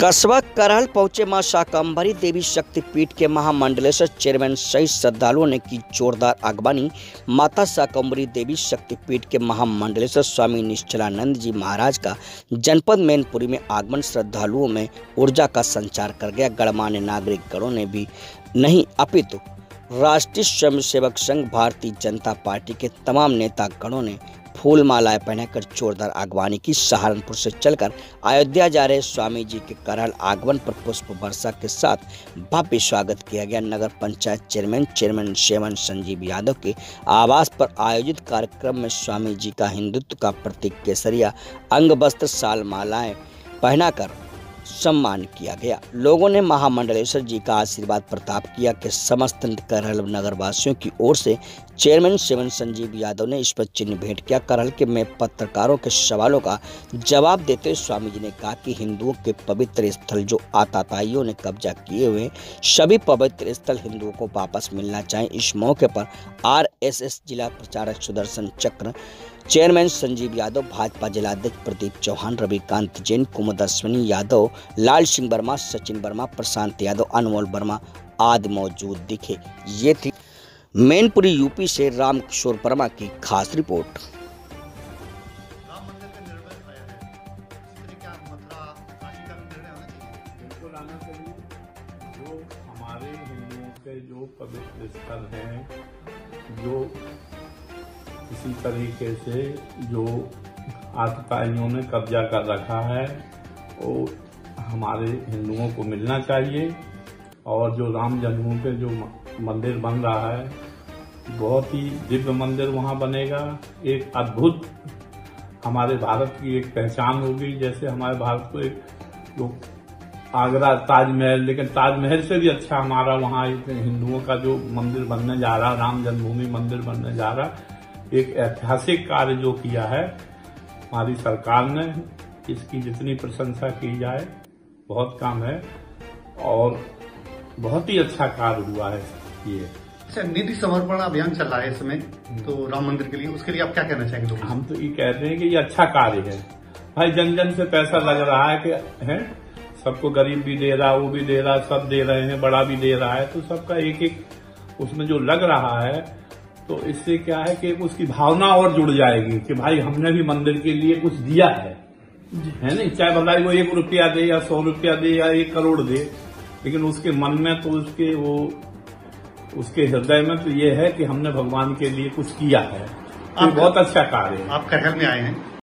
कस्बा करहल पहुँचे माँ शाकंभरी देवी शक्तिपीठ के महामंडलेश्वर चेयरमैन सहित श्रद्धालुओं ने की जोरदार अगवानी माता शाकंभरी देवी शक्तिपीठ के महामंडलेश्वर स्वामी निश्चलानंद जी महाराज का जनपद मैनपुरी में आगमन। श्रद्धालुओं में ऊर्जा का संचार कर गया। गणमान्य नागरिक गणों ने भी नहीं, अपितु राष्ट्रीय स्वयंसेवक संघ, भारतीय जनता पार्टी के तमाम नेता गणों ने फूल मालाएँ पहनकर जोरदार आगवानी की सहारनपुर से चलकर अयोध्या जा रहे स्वामी जी के करल आगमन पर पुष्प वर्षा के साथ भव्य स्वागत किया गया। नगर panchayat chairman chairman seven Sanjeev Yadav के आवास पर आयोजित कार्यक्रम में स्वामी जी का हिंदुत्व का प्रतीक केसरिया अंग वस्त्र साल मालाएँ पहनाकर सम्मान किया गया। लोगों ने महामंडलेश्वर जी का आशीर्वाद प्रताप किया कि समस्त करहल नगरवासियों की ओर से चेयरमैन शिवन संजीव यादव ने इस पर चिन्ह भेंट किया। करहल के में पत्रकारों के सवालों का जवाब देते हुए स्वामी जी ने कहा कि हिंदुओं के पवित्र स्थल जो आताताइयों ने कब्जा किए हुए सभी पवित्र स्थल हिंदुओं को वापस मिलना चाहिए इस मौके पर आरएसएस जिला प्रचारक सुदर्शन चक्र चेयरमैन संजीव यादव, भाजपा जिलाध्यक्ष प्रदीप चौहान, रविकांत जैन कुमुद अश्विनी यादव, लाल सिंह वर्मा, सचिन वर्मा, प्रशांत यादव, अनमोल वर्मा आदि मौजूद दिखे। ये थी मैनपुरी यूपी से राम किशोर वर्मा की खास रिपोर्ट। जो जो पवित्र स्थल हैं, जो इसी तरीके से जो आतताइयों ने कब्जा कर रखा है, वो हमारे हिंदुओं को मिलना चाहिए। और जो राम जन्मभूमि पे जो मंदिर बन रहा है, बहुत ही दिव्य मंदिर वहाँ बनेगा। एक अद्भुत हमारे भारत की एक पहचान होगी, जैसे हमारे भारत को एक जो आगरा, ताजमहल, लेकिन ताजमहल से भी अच्छा हमारा वहाँ एक हिंदुओं का जो मंदिर बनने जा रहा, राम जन्मभूमि मंदिर बनने जा रहा एक ऐतिहासिक कार्य जो किया है हमारी सरकार ने इसकी जितनी प्रशंसा की जाए बहुत काम है और बहुत ही अच्छा कार्य हुआ है ये। अच्छा निधि समर्पण अभियान चल रहा है इस समय तो राम मंदिर के लिए उसके लिए आप क्या कहना चाहेंगे लोगों हम तो ये कहते हैं कि ये अच्छा कार्य है। भाई जन जन से पैसा लग रहा है कि है? सबको गरीब भी दे रहा है वो भी दे रहा है सब दे रहे हैं बड़ा भी दे रहा है तो सबका एक एक उसमें जो लग रहा है तो इससे क्या है कि उसकी भावना और जुड़ जाएगी कि भाई हमने भी मंदिर के लिए कुछ दिया है। है नहीं? चाहे भलाई वो एक रुपया दे या सौ रुपया दे या एक करोड़ दे लेकिन उसके मन में तो उसके वो उसके हृदय में तो ये है कि हमने भगवान के लिए कुछ किया है। तो आप- बहुत अच्छा कार्य है। आप कहर में आए हैं।